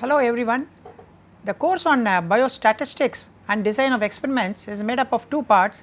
Hello everyone. The course on uh, biostatistics and design of experiments is made up of two parts.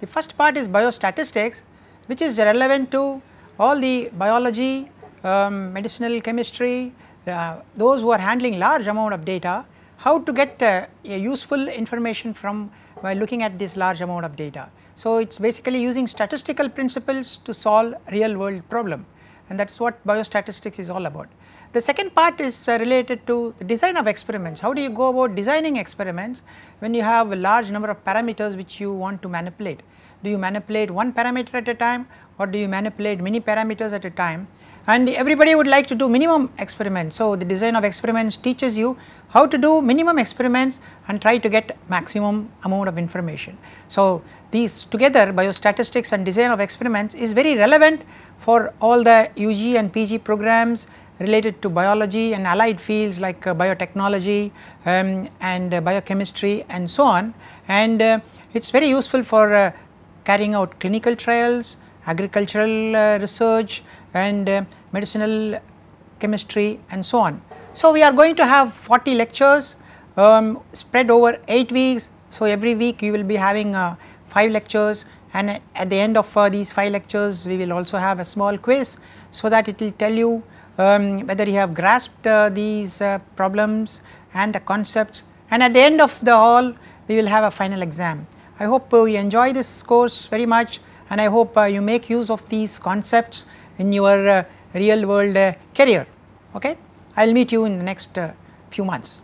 The first part is biostatistics which is relevant to all the biology, um, medicinal chemistry, uh, those who are handling large amount of data, how to get uh, useful information from by looking at this large amount of data. So, it is basically using statistical principles to solve real world problem and that is what biostatistics is all about. The second part is uh, related to the design of experiments. How do you go about designing experiments when you have a large number of parameters which you want to manipulate? Do you manipulate one parameter at a time or do you manipulate many parameters at a time? And everybody would like to do minimum experiments. So, the design of experiments teaches you how to do minimum experiments and try to get maximum amount of information. So, these together biostatistics and design of experiments is very relevant for all the UG and PG programs related to biology and allied fields like uh, biotechnology um, and uh, biochemistry and so on and uh, it is very useful for uh, carrying out clinical trials, agricultural uh, research and uh, medicinal chemistry and so on. So, we are going to have 40 lectures um, spread over 8 weeks. So, every week you will be having 5 lectures and at the end of these 5 lectures we will also have a small quiz so that it will tell you um, whether you have grasped uh, these uh, problems and the concepts and at the end of the all we will have a final exam. I hope uh, you enjoy this course very much and I hope uh, you make use of these concepts in your uh, real world uh, career okay. I will meet you in the next few months.